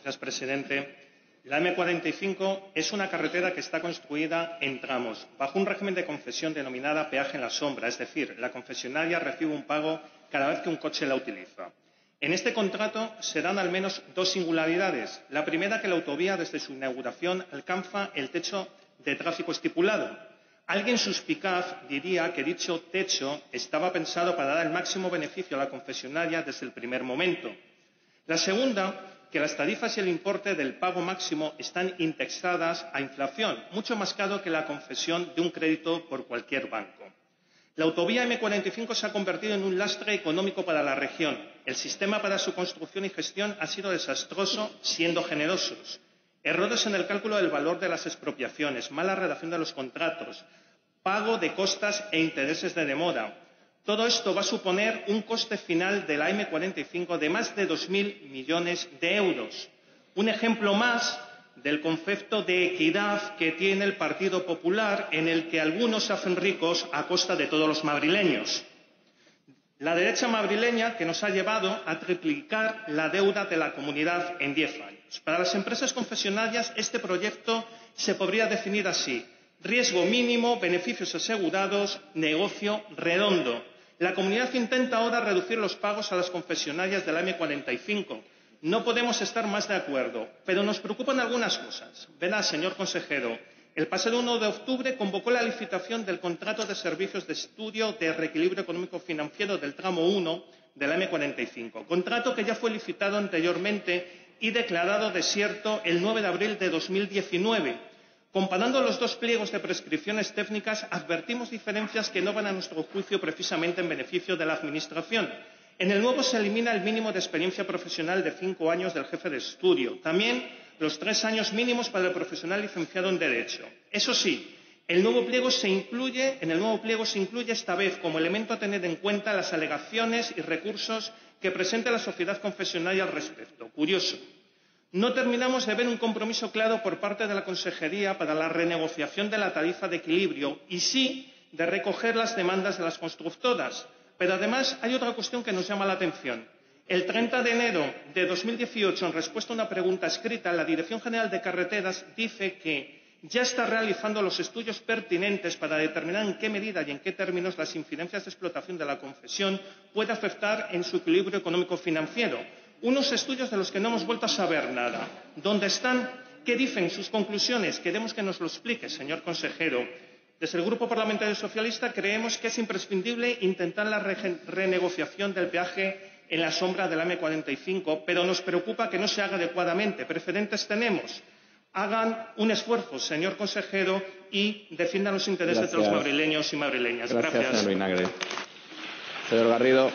Señor presidente, la M45 es una carretera que está construida en tramos, bajo un régimen de concesión denominado peaje en la sombra, es decir, la concesionaria recibe un pago cada vez que un coche la utiliza. En este contrato se dan al menos dos singularidades. La primera, que la autovía, desde su inauguración, alcanza el techo de tráfico estipulado. Alguien suspicaz diría que dicho techo estaba pensado para dar el máximo beneficio a la concesionaria desde el primer momento. La segunda, que las tarifas y el importe del pago máximo están indexadas a inflación, mucho más caro que la concesión de un crédito por cualquier banco. La autovía M45 se ha convertido en un lastre económico para la región. El sistema para su construcción y gestión ha sido desastroso, siendo generosos. Errores en el cálculo del valor de las expropiaciones, mala redacción de los contratos, pago de costas e intereses de demora. Todo esto va a suponer un coste final de la M45 de más de 2.000 millones de euros. Un ejemplo más del concepto de equidad que tiene el Partido Popular, en el que algunos se hacen ricos a costa de todos los madrileños. La derecha madrileña que nos ha llevado a triplicar la deuda de la comunidad en diez años. Para las empresas concesionarias, este proyecto se podría definir así riesgo mínimo, beneficios asegurados, negocio redondo. La comunidad intenta ahora reducir los pagos a las concesionarias de la M45 no podemos estar más de acuerdo, pero nos preocupan algunas cosas. Verá, señor consejero, el pasado 1 de octubre convocó la licitación del contrato de servicios de estudio de reequilibrio económico financiero del tramo 1 de la M45, contrato que ya fue licitado anteriormente y declarado desierto el 9 de abril de 2019. Comparando los dos pliegos de prescripciones técnicas, advertimos diferencias que no van a nuestro juicio precisamente en beneficio de la Administración en el nuevo se elimina el mínimo de experiencia profesional de cinco años del jefe de estudio. También los tres años mínimos para el profesional licenciado en Derecho. Eso sí, el nuevo pliego se incluye, en el nuevo pliego se incluye esta vez como elemento a tener en cuenta las alegaciones y recursos que presenta la sociedad confesional al respecto. Curioso. No terminamos de ver un compromiso claro por parte de la Consejería para la renegociación de la tarifa de equilibrio y sí de recoger las demandas de las constructoras pero además hay otra cuestión que nos llama la atención. El 30 de enero de 2018, en respuesta a una pregunta escrita, la Dirección General de Carreteras dice que ya está realizando los estudios pertinentes para determinar en qué medida y en qué términos las incidencias de explotación de la concesión pueden afectar en su equilibrio económico financiero. Unos estudios de los que no hemos vuelto a saber nada. ¿Dónde están? ¿Qué dicen sus conclusiones? Queremos que nos lo explique, señor consejero. Desde el Grupo Parlamentario Socialista creemos que es imprescindible intentar la renegociación del peaje en la sombra de la M45, pero nos preocupa que no se haga adecuadamente. Precedentes tenemos. Hagan un esfuerzo, señor consejero, y defiendan los intereses de los madrileños y madrileñas. Gracias, Vinagre. Señor Garrido.